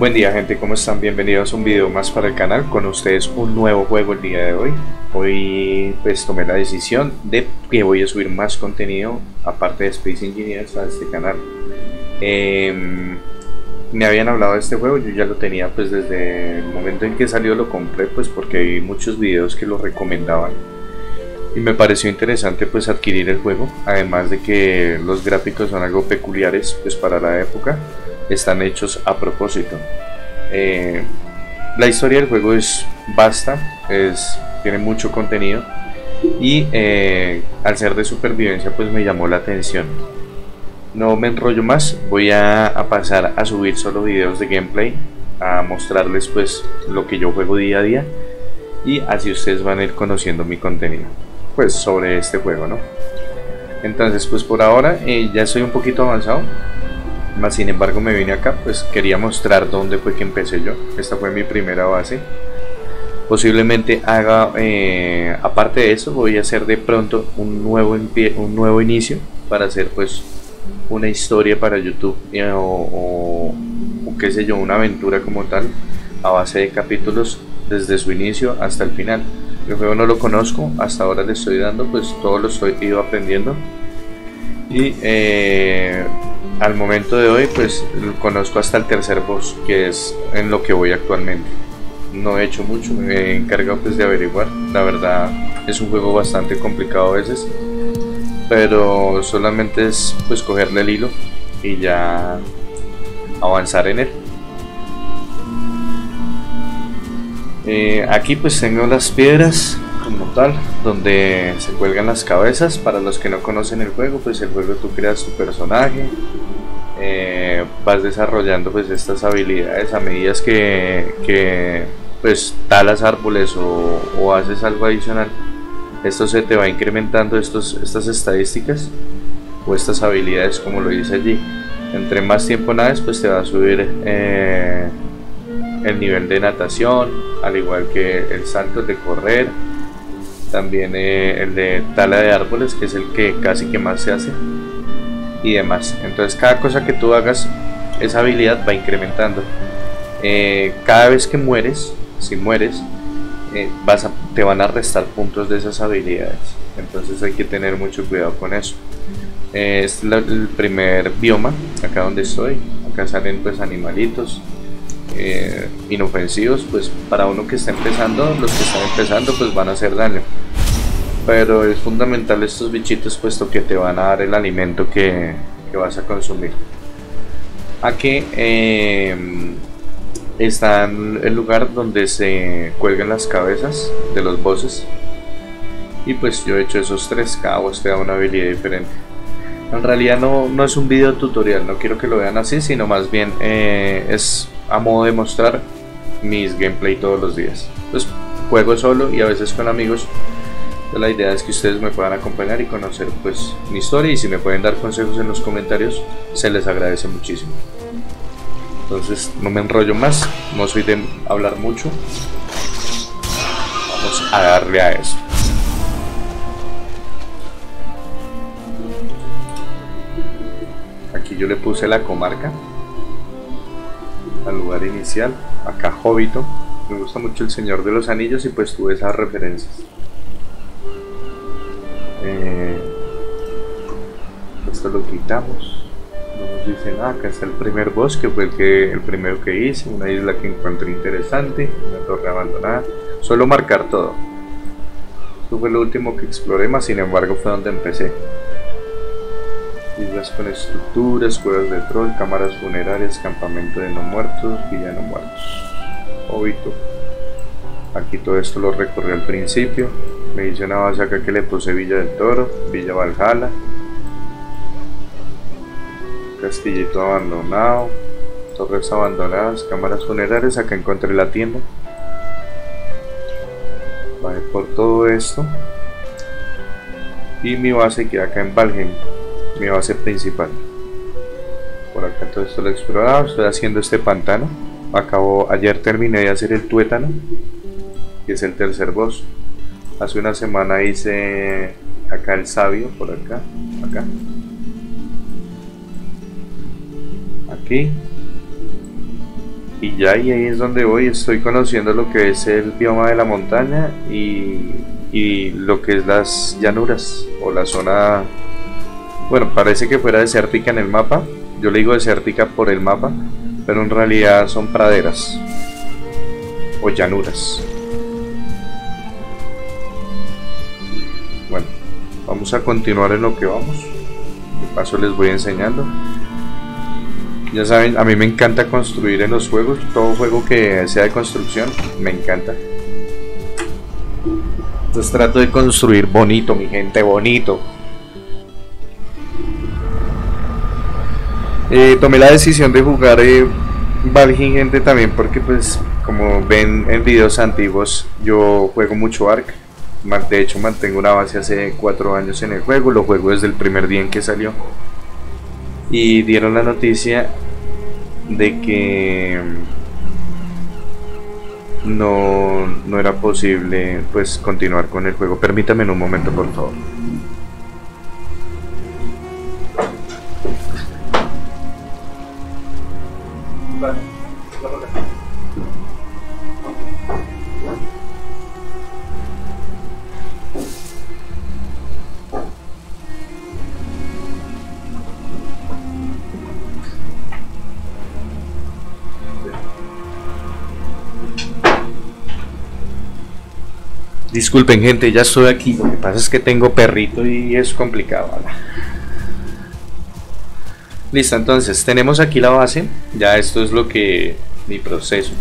Buen día gente, ¿cómo están? Bienvenidos a un video más para el canal, con ustedes un nuevo juego el día de hoy. Hoy pues tomé la decisión de que voy a subir más contenido aparte de Space Engineers a este canal. Em, me habían hablado de este juego, yo ya lo tenía pues desde el momento en que salió lo compré pues porque vi muchos videos que lo recomendaban y me pareció interesante pues adquirir el juego, además de que los gráficos son algo peculiares pues para la época están hechos a propósito. Eh, la historia del juego es vasta, es, tiene mucho contenido y eh, al ser de supervivencia pues me llamó la atención. No me enrollo más, voy a, pasar a subir solo videos de gameplay, a mostrarles pues lo que yo juego día a día y así ustedes van a ir conociendo mi contenido pues sobre este juego, ¿no? Entonces pues por ahora eh, ya estoy un poquito avanzado, más sin embargo me vine acá, pues quería mostrar dónde fue que empecé yo. Esta fue mi primera base. Posiblemente haga, eh, aparte de eso, voy a hacer de pronto un nuevo, un nuevo inicio para hacer pues una historia para YouTube eh, o, o qué sé yo, una aventura como tal a base de capítulos desde su inicio hasta el final. El juego no lo conozco, hasta ahora le estoy dando, pues todo lo estoy ido aprendiendo. Y eh, al momento de hoy pues conozco hasta el tercer boss que es en lo que voy actualmente. No he hecho mucho me he encargado pues de averiguar. La verdad es un juego bastante complicado a veces pero solamente es pues cogerle el hilo y ya avanzar en él. Eh, aquí pues tengo las piedras como donde se cuelgan las cabezas. Para los que no conocen el juego, pues el juego tú creas tu personaje, eh, vas desarrollando pues estas habilidades a medida que, que pues talas árboles o, haces algo adicional. Esto se te va incrementando estos, estas estadísticas o estas habilidades como lo dice allí. Entre más tiempo nades pues te va a subir eh, el nivel de natación, al igual que el salto de correr también eh, el de tala de árboles, que es el que casi que más se hace, y demás. Entonces cada cosa que tú hagas, esa habilidad va incrementando. Eh, cada vez que mueres, si mueres, eh, vas te van a restar puntos de esas habilidades. Entonces hay que tener mucho cuidado con eso. es el primer bioma, acá donde estoy. Acá salen pues animalitos, eh, inofensivos, pues para uno que está empezando, los que están empezando pues van a hacer daño. Pero es fundamental estos bichitos puesto que te van a dar el alimento que, vas a consumir. Aquí eh, está el lugar donde se cuelgan las cabezas de los bosses. Y pues yo he hecho esos tres, cabos te da una habilidad diferente. En realidad no, no es un video tutorial, no quiero que lo vean así, sino más bien eh, es a modo de mostrar mis gameplay todos los días. Pues juego solo y a veces con amigos. la idea es que ustedes me puedan acompañar y conocer pues mi historia y si me pueden dar consejos en los comentarios se les agradece muchísimo. Entonces no me enrollo más, no soy de hablar mucho. Vamos a darle a eso. Yo le puse la comarca al lugar inicial, acá Hobbito. Me gusta mucho El Señor de los Anillos y pues tuve esas referencias. Eh, esto lo quitamos. No nos dice nada. Acá está el primer boss que fue el, que, el primero que hice. Una isla que encontré interesante. Una torre abandonada. Solo marcar todo. Esto fue lo último que exploré, más sin embargo fue donde empecé islas con estructuras, cuevas de troll, cámaras funerarias, campamento de no muertos, villa no muertos. Obito. Aquí todo esto lo recorrí al principio. Me dice una base acá que le puse Villa del Toro, Villa Valhalla. Castillito abandonado, torres abandonadas, cámaras funerarias. Acá encontré la tienda. Vale, por todo esto. Y mi base queda acá en Valheim mi base principal. Por acá todo esto lo he explorado, estoy haciendo este pantano. Acabo, ayer terminé de hacer el tuétano, que es el tercer boss. Hace una semana hice acá el sabio, por acá, acá. Aquí. y ya y ahí es donde voy, estoy conociendo lo que es el bioma de la montaña y, y lo que es las llanuras o la zona, bueno, parece que fuera desértica en el mapa, yo le digo desértica por el mapa, pero en realidad son praderas o llanuras. Bueno, vamos a continuar en lo que vamos, de paso les voy enseñando. Ya saben, a mí me encanta construir en los juegos, todo juego que sea de construcción, me encanta. Entonces trato de construir bonito, mi gente, bonito. Eh, tomé la decisión de jugar eh, Valheim, gente, también porque pues como ven en videos antiguos, yo juego mucho Ark. De hecho mantengo una base hace cuatro años en el juego, lo juego desde el primer día en que salió y dieron la noticia de que no, no era posible pues continuar con el juego. Permítame en un momento, por favor. Disculpen gente, ya estoy aquí. Lo que pasa es que tengo perrito y es complicado. Listo, entonces tenemos aquí la base. Ya esto es lo que mi proceso.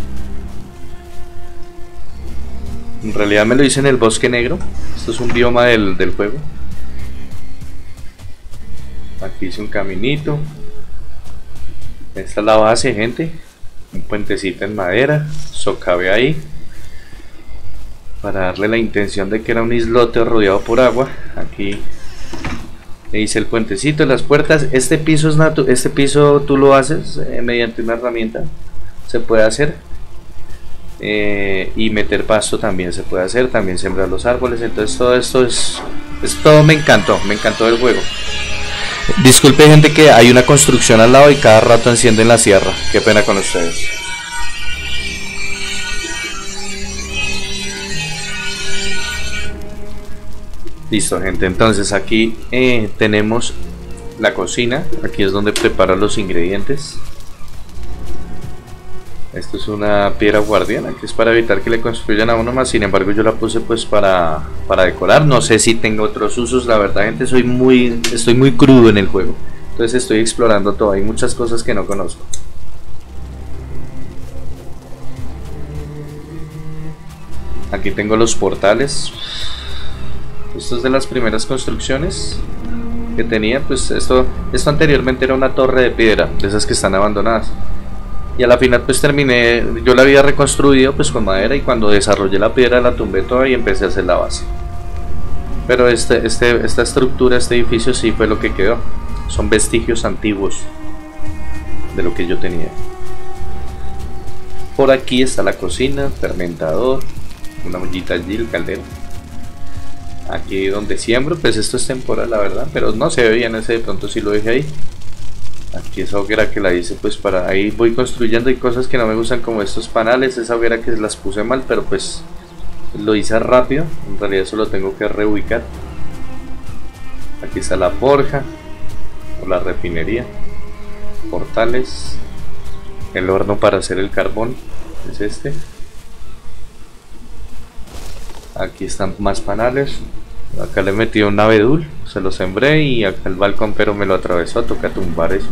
En realidad me lo hice en el bosque negro. Esto es un bioma del, del juego. Aquí hice un caminito. Esta es la base, gente. Un puentecito en madera. Socave ahí para darle la intención de que era un islote rodeado por agua. Aquí hice el puentecito las puertas. Este piso es natu este piso tú lo haces eh, mediante una herramienta se puede hacer. Eh, y meter pasto también se puede hacer también sembrar los árboles. Entonces todo esto es, es todo me encantó me encantó el juego. Disculpe gente que hay una construcción al lado y cada rato encienden la sierra. Qué pena con ustedes Listo gente, entonces aquí eh, tenemos la cocina, aquí es donde prepara los ingredientes. Esto es una piedra guardiana que es para evitar que le construyan a uno más, sin embargo yo la puse pues para, para decorar, no sé si tengo otros usos, la verdad gente soy muy, estoy muy crudo en el juego, entonces estoy explorando todo, hay muchas cosas que no conozco. Aquí tengo los portales, esto es de las primeras construcciones que tenía. Pues esto, esto anteriormente era una torre de piedra, de esas que están abandonadas. Y a la final pues terminé, yo la había reconstruido pues con madera y cuando desarrollé la piedra la tumbé toda y empecé a hacer la base. Pero este, este, esta estructura, este edificio sí fue lo que quedó. Son vestigios antiguos de lo que yo tenía. Por aquí está la cocina, fermentador, una ollita allí, el caldero aquí donde siembro, pues esto es temporal la verdad, pero no se ve bien ese de pronto si lo dejé ahí. Aquí esa hoguera que la hice pues para ahí voy construyendo y cosas que no me gustan como estos panales, esa hoguera que las puse mal, pero pues lo hice rápido, en realidad eso lo tengo que reubicar. Aquí está la forja o la refinería, portales, el horno para hacer el carbón, es este. Aquí están más panales, Acá le metí un abedul, se lo sembré y acá el balcón pero me lo atravesó, toca tumbar eso.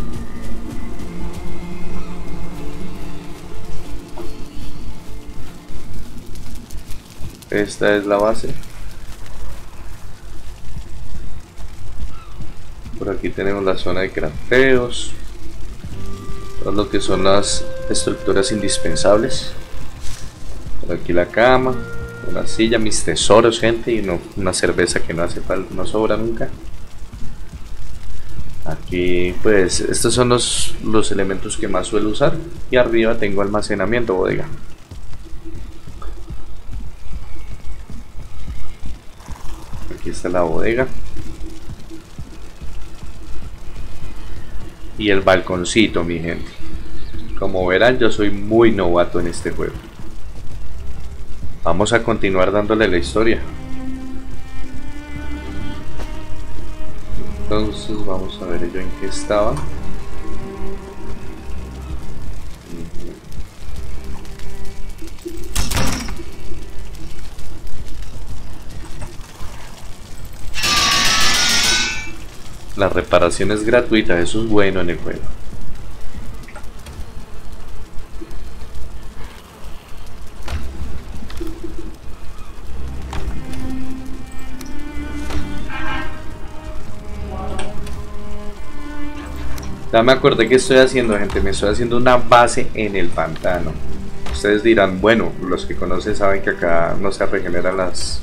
Esta es la base. Por aquí tenemos la zona de crafteos. Todo lo que son las estructuras indispensables. Por aquí la cama una silla, mis tesoros, gente, y una cerveza que no hace falta, no sobra nunca. Aquí, pues, estos son los, los elementos que más suelo usar. Y arriba tengo almacenamiento, bodega. Aquí está la bodega. Y el balconcito, mi gente. Como verán, yo soy muy novato en este juego. Vamos a continuar dándole la historia. Entonces vamos a ver yo en qué estaba. La reparación es gratuita, eso es bueno en el juego. Ya me acordé que estoy haciendo, gente. Me estoy haciendo una base en el pantano. Ustedes dirán, bueno, los que conocen saben que acá no se regeneran las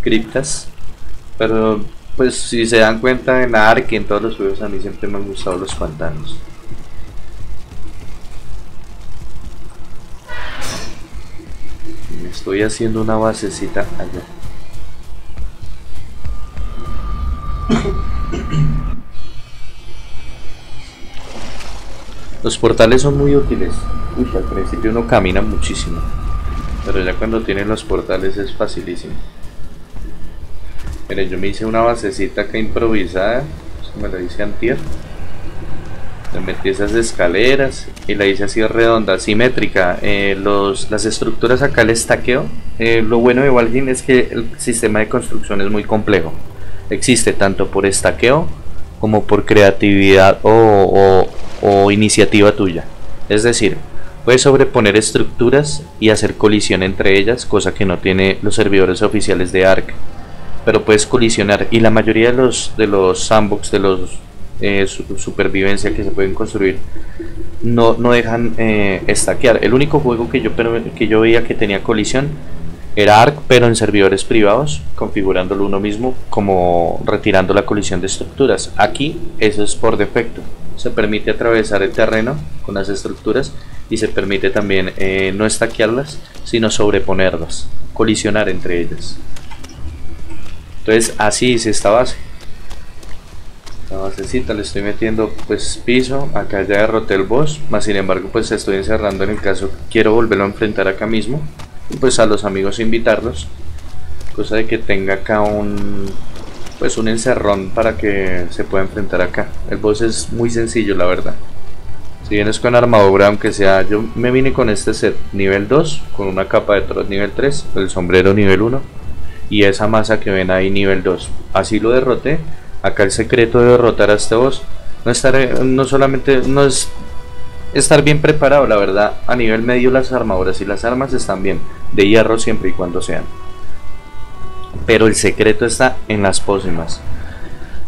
criptas. Pero, pues, si se dan cuenta en Ark y en todos los juegos, a mí siempre me han gustado los pantanos. Me estoy haciendo una basecita allá. Los portales son muy útiles. Uy, al principio uno camina muchísimo. Pero ya cuando tiene los portales es facilísimo. Miren, yo me hice una basecita acá improvisada. Me la hice antier. Le metí esas escaleras y la hice así redonda, simétrica. Eh, los, las estructuras acá el estaqueo. Eh, lo bueno de Valheim es que el sistema de construcción es muy complejo. Existe tanto por estaqueo como por creatividad o, o iniciativa tuya. Es decir, puedes sobreponer estructuras y hacer colisión entre ellas, cosa que no tiene los servidores oficiales de ARC. Pero puedes colisionar y la mayoría de los, de los sandbox, de los eh, supervivencia que se pueden construir, no, no dejan eh, estaquear. El único juego que yo, que yo veía que tenía colisión era ARC, pero en servidores privados, configurándolo uno mismo, como retirando la colisión de estructuras. Aquí eso es por defecto se permite atravesar el terreno con las estructuras y se permite también eh, no estaquearlas, sino sobreponerlas, colisionar entre ellas. Entonces así es esta base. La basecita le estoy metiendo pues piso, acá ya derroté el boss, más sin embargo pues estoy encerrando en el caso quiero volverlo a enfrentar acá mismo, pues a los amigos invitarlos, cosa de que tenga acá un pues un encerrón para que se pueda enfrentar acá. El boss es muy sencillo, la verdad. Si vienes con armadura, aunque sea, yo me vine con este set nivel 2, con una capa de troll nivel 3, el sombrero nivel 1 y esa masa que ven ahí nivel 2. Así lo derroté. Acá el secreto de derrotar a este boss no estar no solamente no es estar bien preparado, la verdad, a nivel medio las armaduras y las armas están bien, de hierro siempre y cuando sean pero el secreto está en las pócimas.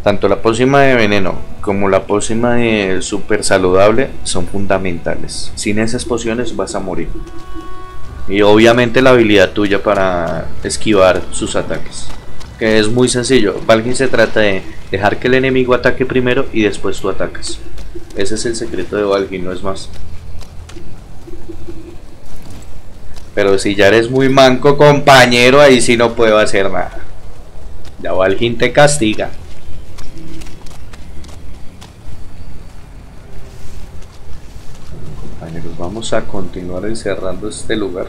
Tanto la pócima de veneno como la pócima de super saludable son fundamentales. Sin esas pociones vas a morir. Y obviamente la habilidad tuya para esquivar sus ataques. Que es muy sencillo. Valheim se trata de dejar que el enemigo ataque primero y después tú atacas. Ese es el secreto de Valheim, no es más. Pero si ya eres muy manco, compañero, ahí sí no puedo hacer nada. Ya Valgin te castiga. Compañeros, vamos a continuar encerrando este lugar.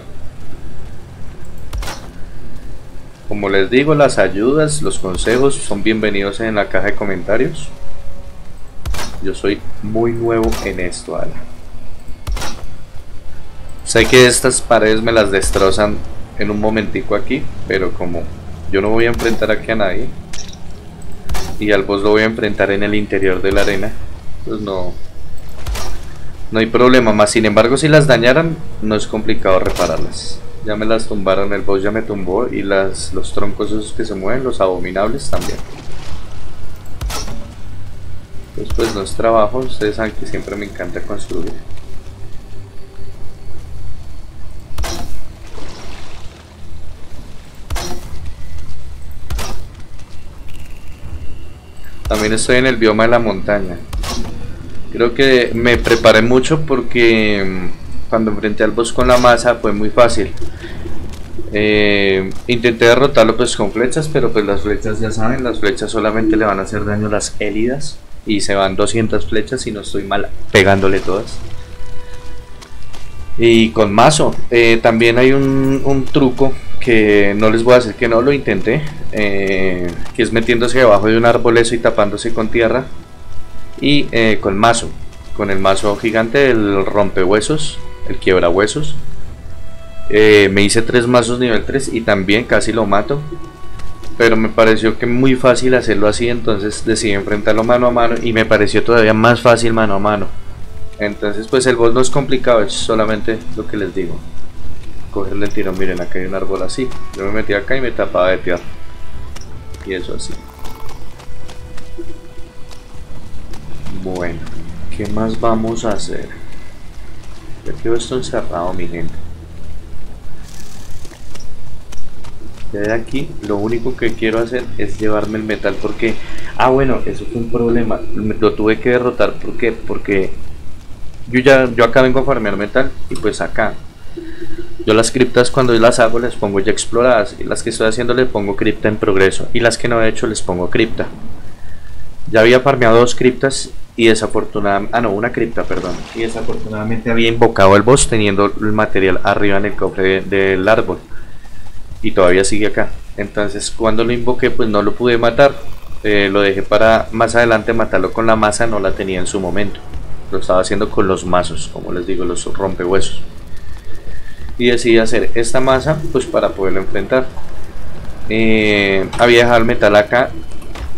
Como les digo, las ayudas, los consejos son bienvenidos en la caja de comentarios. Yo soy muy nuevo en esto, Ala. Sé que estas paredes me las destrozan en un momentico aquí, pero como yo no voy a enfrentar aquí a nadie y al boss lo voy a enfrentar en el interior de la arena, pues no no hay problema más. Sin embargo, si las dañaran, no es complicado repararlas. Ya me las tumbaron, el boss ya me tumbó y las, los troncos esos que se mueven, los abominables también. Pues, pues no es trabajo, ustedes saben que siempre me encanta construir. También estoy en el bioma de la montaña. Creo que me preparé mucho porque mm, cuando enfrenté al boss con la masa fue muy fácil. Eh, intenté derrotarlo pues con flechas, pero pues las flechas ya saben, las flechas solamente le van a hacer daño a las élidas y se van 200 flechas y no estoy mal pegándole todas. Y con mazo. Eh, también hay un, un, truco que no les voy a decir que no lo intenté. Eh, que es metiéndose debajo de un árbol eso y tapándose con tierra. Y eh, con mazo. Con el mazo gigante, el rompehuesos, el quiebra huesos. me hice tres mazos nivel 3 y también casi lo mato pero me pareció que muy fácil hacerlo así, entonces decidí enfrentarlo mano a mano y me pareció todavía más fácil mano a mano. Entonces pues el boss no es complicado, es solamente lo que les digo. Cogerle el tiro, miren acá hay un árbol así, yo me metí acá y me tapaba de tierra. Y eso así. Bueno, ¿qué más vamos a hacer? Ya quedó esto encerrado mi gente. de aquí lo único que quiero hacer es llevarme el metal porque ah bueno eso fue un problema lo tuve que derrotar porque porque yo ya yo acá vengo a farmear metal y pues acá yo las criptas cuando las hago les pongo ya exploradas y las que estoy haciendo le pongo cripta en progreso y las que no he hecho les pongo cripta ya había farmeado dos criptas y desafortunadamente ah no una cripta perdón y desafortunadamente había invocado el boss teniendo el material arriba en el cofre del árbol y todavía sigue acá. Entonces cuando lo invoqué pues no lo pude matar. Eh, lo dejé para más adelante matarlo con la masa, no la tenía en su momento. Lo estaba haciendo con los mazos, como les digo, los rompehuesos. Y decidí hacer esta masa pues para poderlo enfrentar. Eh, había dejado el metal acá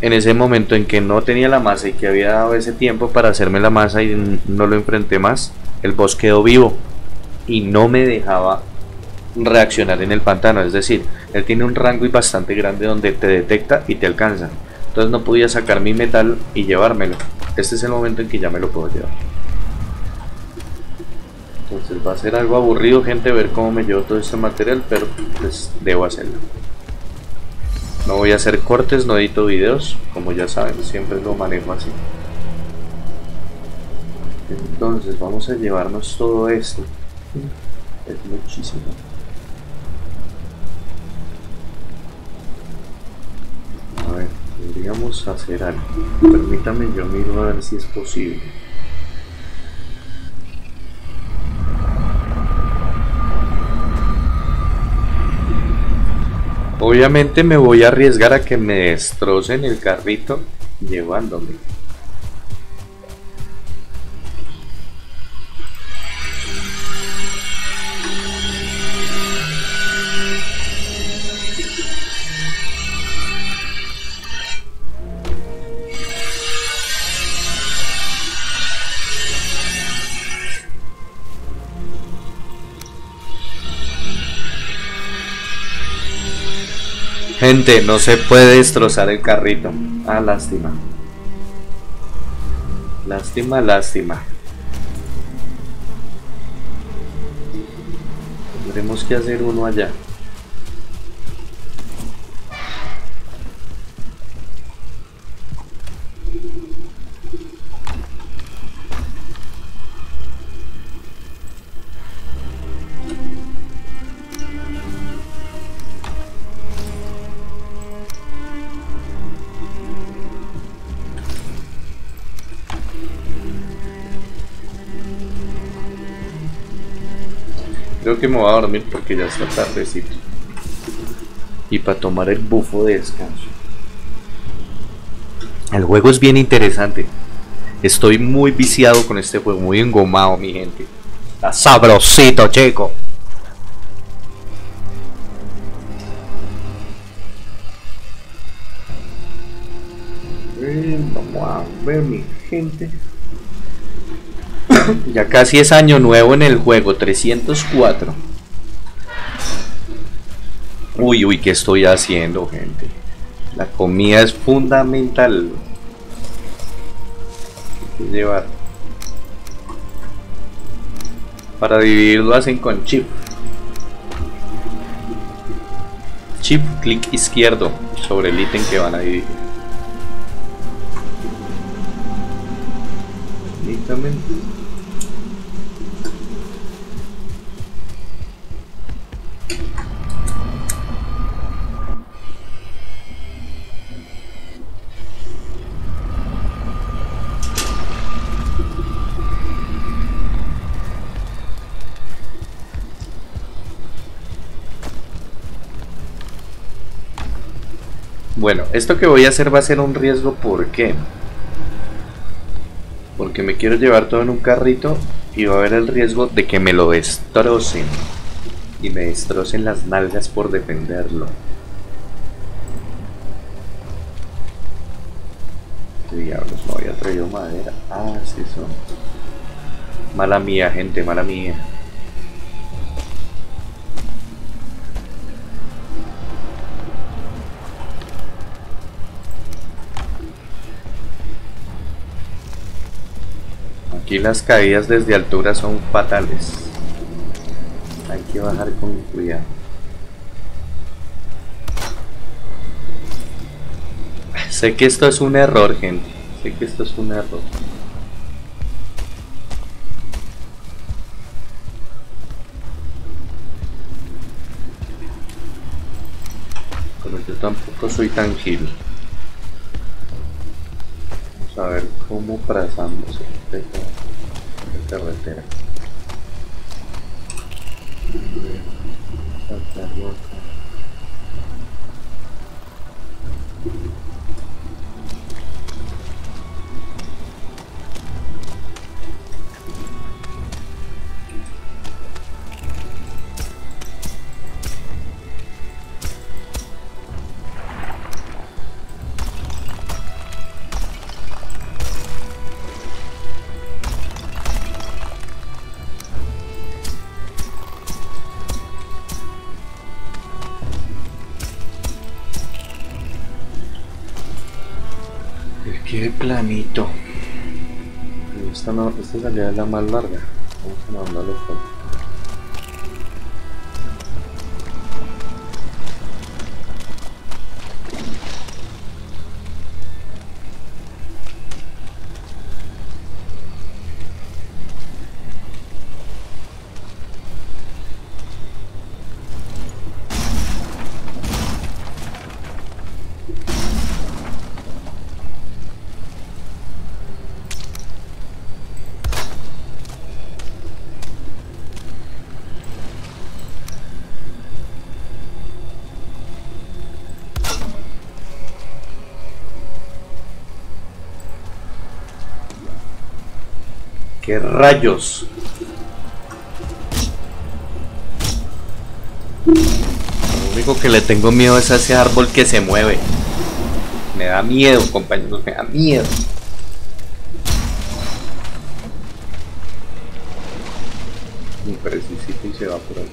en ese momento en que no tenía la masa y que había dado ese tiempo para hacerme la masa y no lo enfrenté más, el boss quedó vivo y no me dejaba reaccionar en el pantano, es decir, él tiene un rango y bastante grande donde te detecta y te alcanza. Entonces no podía sacar mi metal y llevármelo. Este es el momento en que ya me lo puedo llevar. Entonces va a ser algo aburrido, gente, ver cómo me llevo todo este material, pero pues debo hacerlo. No voy a hacer cortes, no edito videos, como ya saben, siempre lo manejo así. Entonces vamos a llevarnos todo esto. Es muchísimo. podríamos hacer algo. Permítame, yo miro a ver si es posible. Obviamente me voy a arriesgar a que me destrocen el carrito llevándome. Gente, no se puede destrozar el carrito. Ah, lástima. Lástima, lástima. Tendremos que hacer uno allá. Que me voy a dormir porque ya está tardecito. Y para tomar el bufo de descanso. El juego es bien interesante. Estoy muy viciado con este juego, muy engomado, mi gente. Está sabrosito, chico. Vamos a ver, mi gente ya casi es año nuevo en el juego, 304. Uy, uy, ¿qué estoy haciendo, gente? La comida es fundamental. Llevar. Para dividirlo hacen con chip. Chip, clic izquierdo sobre el ítem que van a dividir. Únicamente. Bueno, esto que voy a hacer va a ser un riesgo, ¿por qué? Porque me quiero llevar todo en un carrito y va a haber el riesgo de que me lo destrocen. Y me destrocen las nalgas por defenderlo. ¿Qué diablos? No había traído madera. Ah, son. Mala mía, gente, mala mía. Aquí las caídas desde altura son fatales. Hay que bajar con cuidado. Sé que esto es un error, gente. Sé que esto es un error. Pero yo tampoco soy tan gil. Vamos a ver cómo trazamos esta carretera. Planito. Esta, no, esta salida es la más larga. Vamos a mandarlo ¿Qué rayos? Lo único que le tengo miedo es a ese árbol que se mueve. Me da miedo, compañeros, me da miedo. Imprecisito y se va por allá.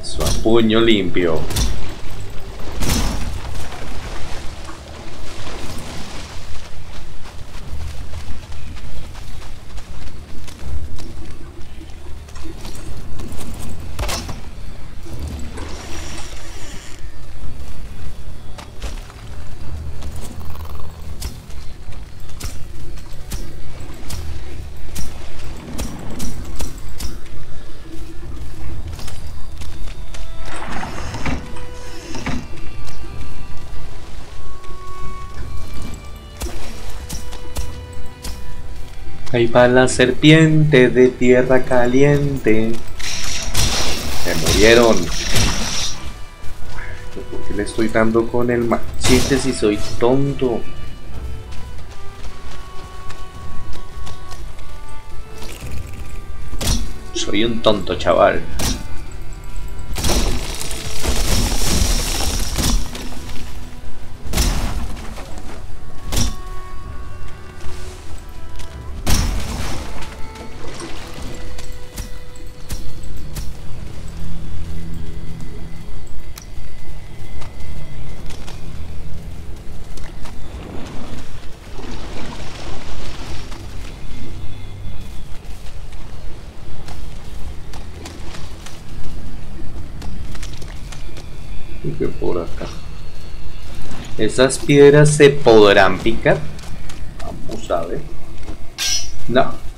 Eso, a puño limpio. Ahí va la serpiente de tierra caliente. Se murieron. ¿Por qué le estoy dando con el machete si soy tonto? Soy un tonto, chaval. Por acá. ¿Esas piedras se podrán picar? Vamos a ver. No.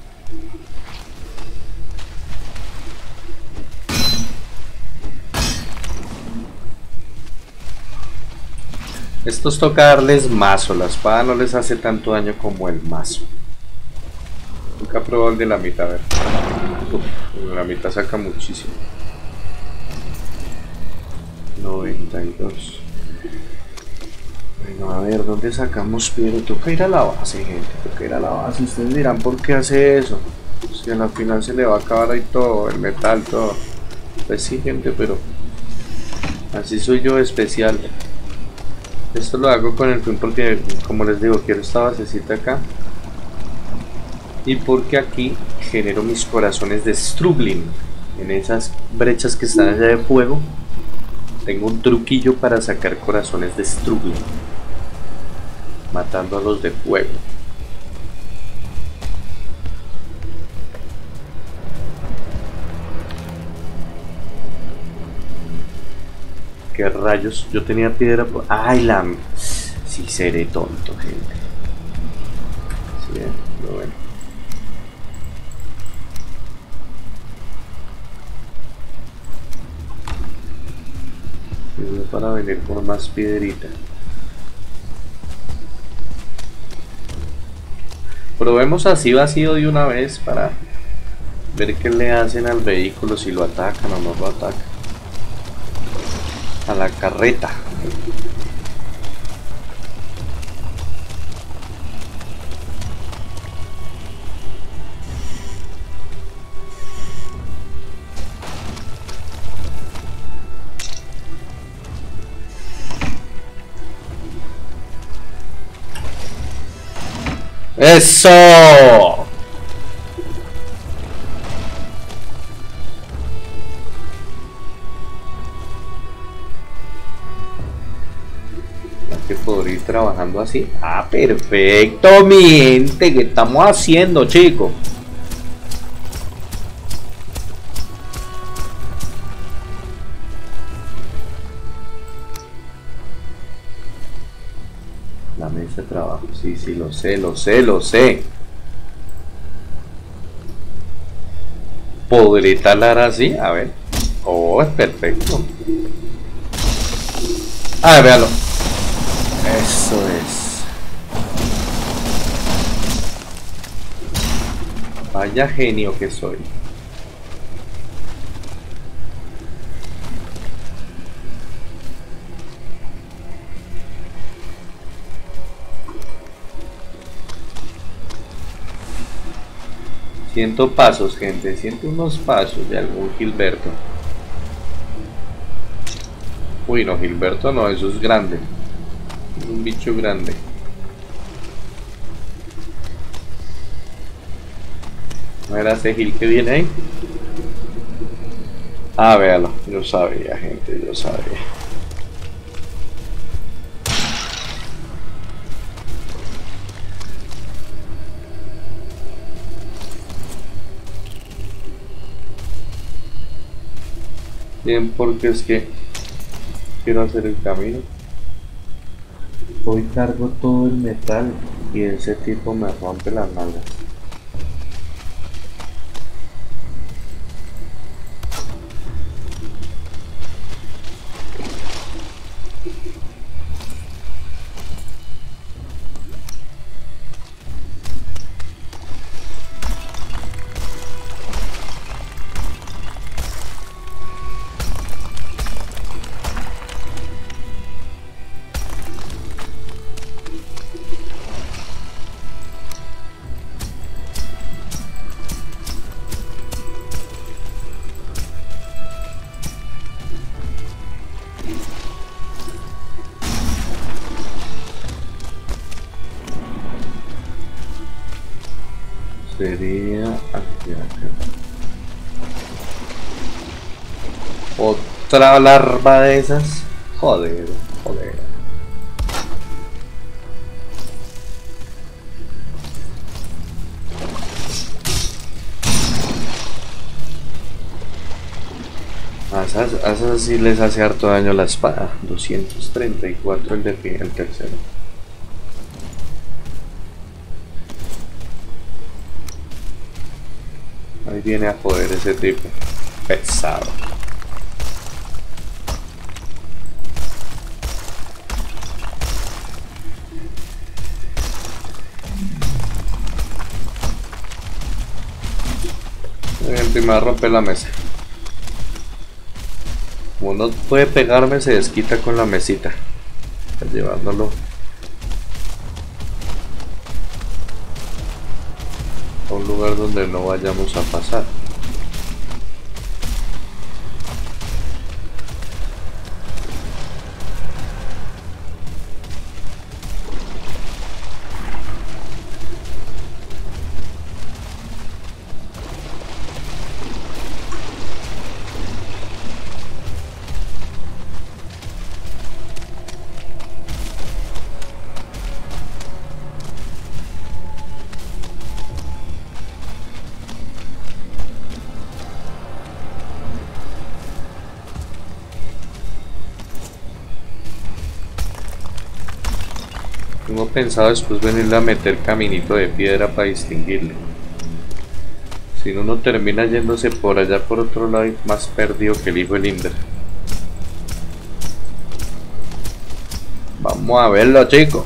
Estos toca darles mazo, la espada no les hace tanto daño como el mazo. Nunca probado el de la mitad, a ver. La mitad saca muchísimo. 92. Bueno, a ver, ¿dónde sacamos piedra? Toca ir a la base, gente. Toca ir a la base. Ustedes dirán, ¿por qué hace eso? Si a la final se le va a acabar ahí todo, el metal, todo. Pues sí, gente, pero... Así soy yo especial. Esto lo hago con el fin porque, como les digo, quiero esta basecita acá. Y porque aquí genero mis corazones de Struggling. En esas brechas que están allá de fuego. Tengo un truquillo para sacar corazones de Struggling. Matando a los de fuego. ¿Qué rayos? Yo tenía piedra. ¡Ay, la... Sí, seré tonto, gente. Para venir por más piedrita. Probemos así vacío de una vez para ver qué le hacen al vehículo, si lo atacan o no lo atacan a la carreta. ¡Eso! podría ir trabajando así. Ah, perfecto, mi gente. ¿Qué estamos haciendo, chicos? Sé, lo sé, lo sé. ¿Podré talar así? A ver. Oh, es perfecto. A ver, véalo. Eso es. Vaya genio que soy. Siento pasos, gente. Siento unos pasos de algún Gilberto. Uy, no, Gilberto no, eso es grande un bicho grande. ¿No era ese gil que viene ahí? Ah, véalo. Yo sabía, gente, yo sabía. Bien, porque es que quiero hacer el camino. Hoy cargo todo el metal y ese tipo me rompe las nalgas. Otra larva de esas. Joder, joder. A esas, sí les hace harto daño la espada. 234 el, de, el tercero. Viene a joder ese tipo. Pesado. va a romper la mesa. Como no puede pegarme, se desquita con la mesita. Llevándolo donde no vayamos a pasar. Pensado después venirle a meter caminito de piedra para distinguirle. Si no, uno termina yéndose por allá por otro lado y más perdido que el hijo de Linder. Vamos a verlo, chicos.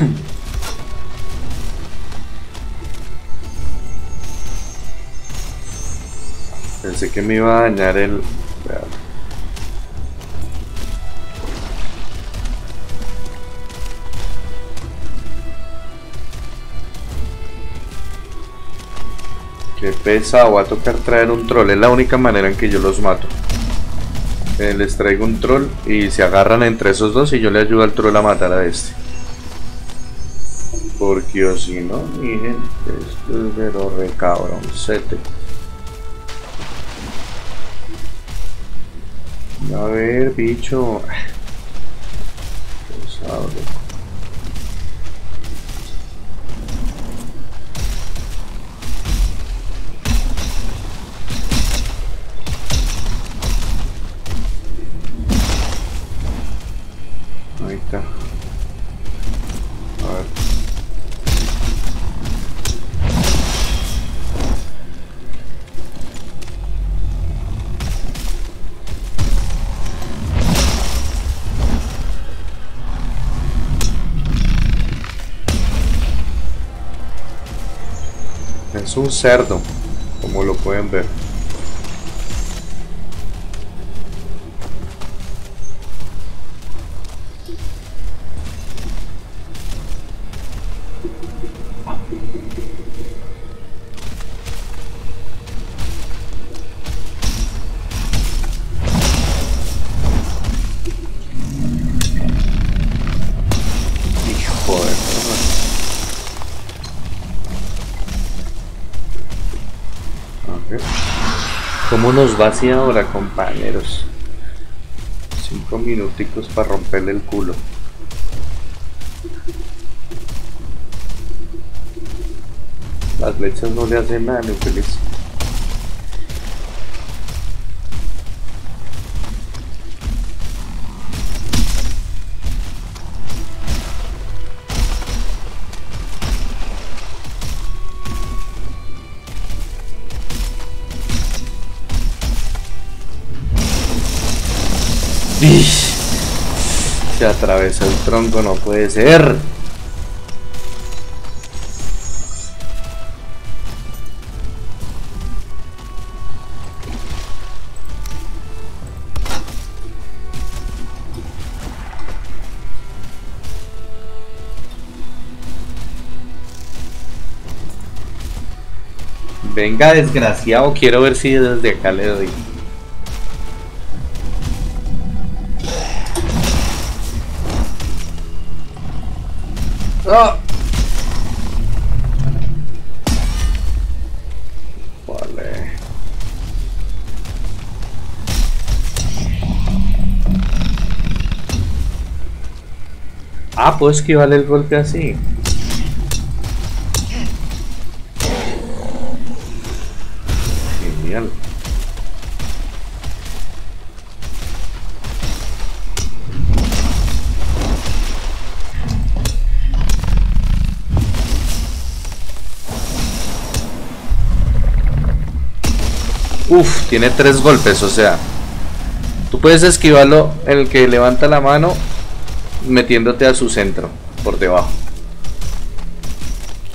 Pensé que me iba a dañar el... Qué pesado, va a tocar traer un troll, es la única manera en que yo los mato. Eh, les traigo un troll y se agarran entre esos dos y yo le ayudo al troll a matar a este. Porque o si no, mi gente, esto es de lo recabroncete. A ver, bicho. Pesado, Es un cerdo, como lo pueden ver. Va así ahora, compañeros? Cinco minuticos para romperle el culo. Las flechas no le hacen nada, ni Se atravesó el tronco, no puede ser. Venga, desgraciado, quiero ver si desde acá le doy. Vale. Ah, puedo esquivar el golpe Uf, tiene tres golpes, o sea. Tú puedes esquivarlo el que levanta la mano metiéndote a su centro, por debajo.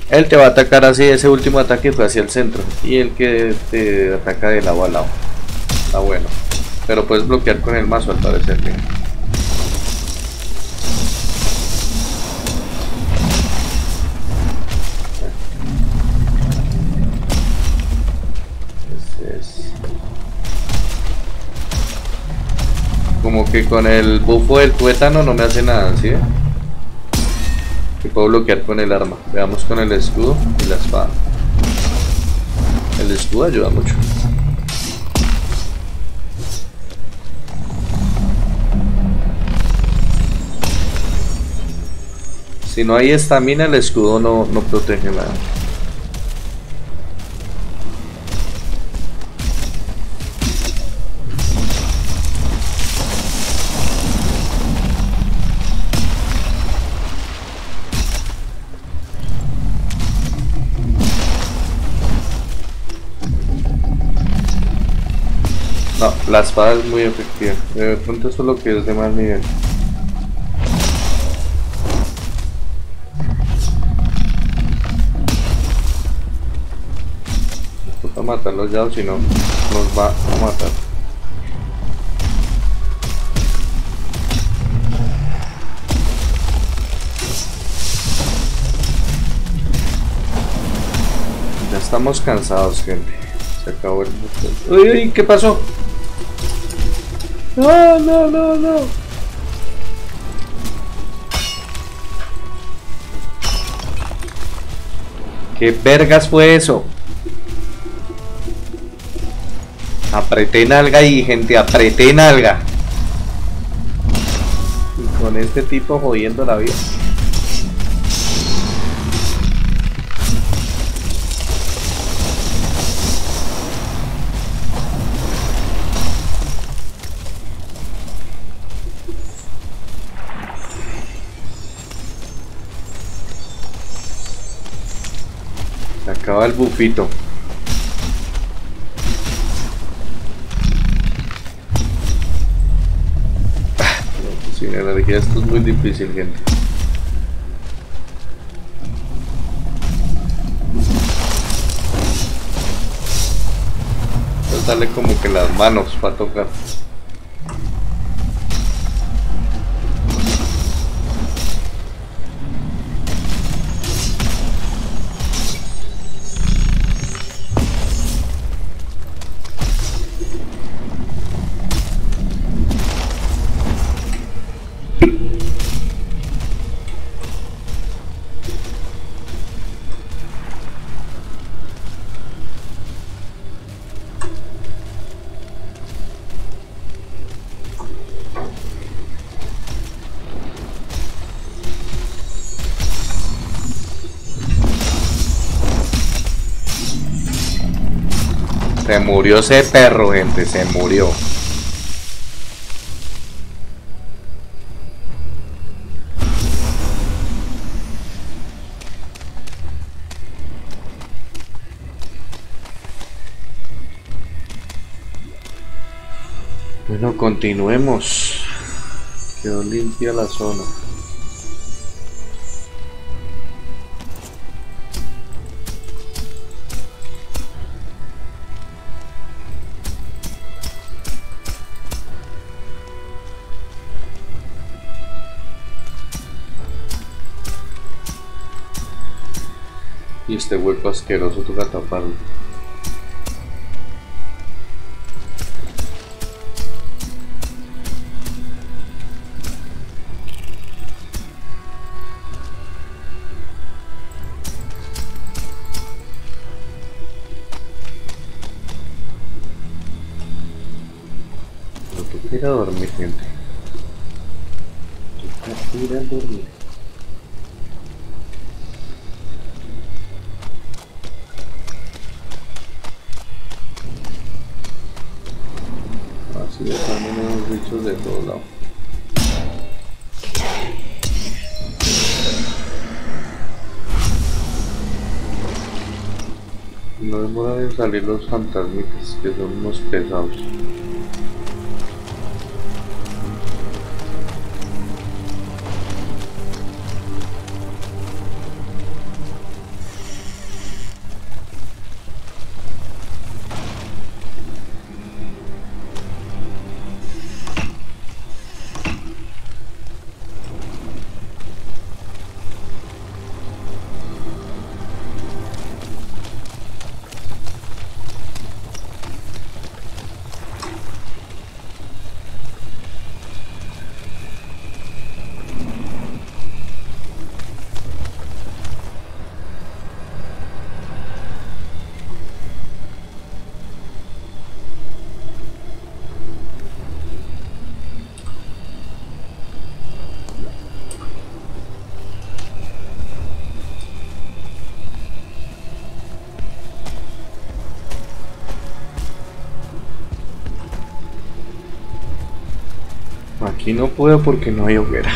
Él te va a atacar así, ese último ataque fue hacia el centro. Y el que te ataca de lado a lado. Está bueno. Pero puedes bloquear con el mazo al parecer. Como que con el bufo del tuétano no me hace nada, ¿sí? Que puedo bloquear con el arma. Veamos con el escudo y la espada. El escudo ayuda mucho. Si no hay estamina, el escudo no, no protege nada. La espada es muy efectiva. De pronto eso es lo que es de más nivel. Nos toca matarlos ya o si no nos va a matar. Ya estamos cansados, gente. Se acabó el Uy, uy, ¿qué pasó? No, no, no, no. ¿Qué vergas fue eso? Apreté nalga y gente, apreté nalga. Y con este tipo jodiendo la vida. El bufito. Sin energía esto es muy difícil, gente. Entonces como que las manos para tocar. Murió ese perro, gente, se murió. Bueno, continuemos. Quedó limpia la zona. Este hueco asqueroso toca taparlo. ir a dormir, gente. ir a dormir. Salir los fantasmitas, que son unos pesados. Aquí no puedo porque no hay hoguera.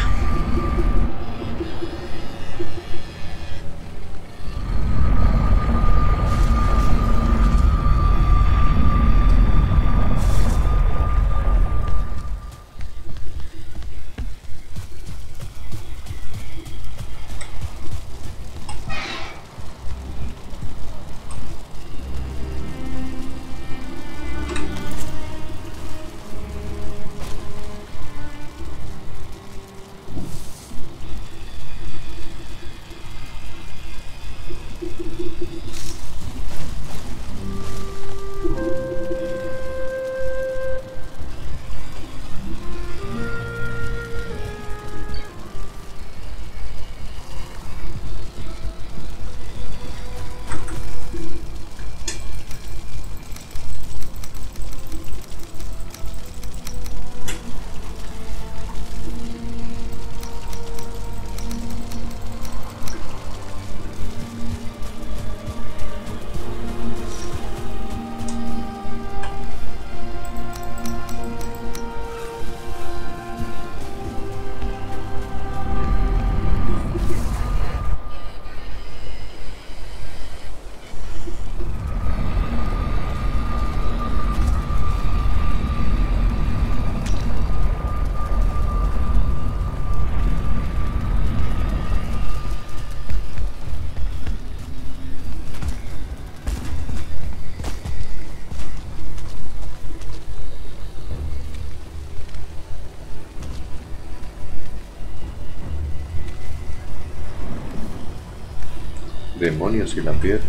Demonios y la piedra.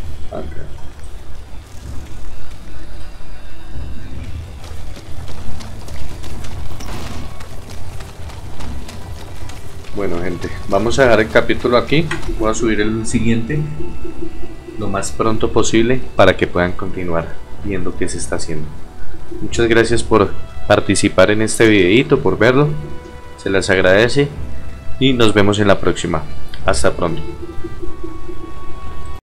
Bueno gente, vamos a dejar el capítulo aquí. Voy a subir el siguiente lo más pronto posible para que puedan continuar viendo qué se está haciendo. Muchas gracias por participar en este videito, por verlo. Se les agradece y nos vemos en la próxima. Hasta pronto.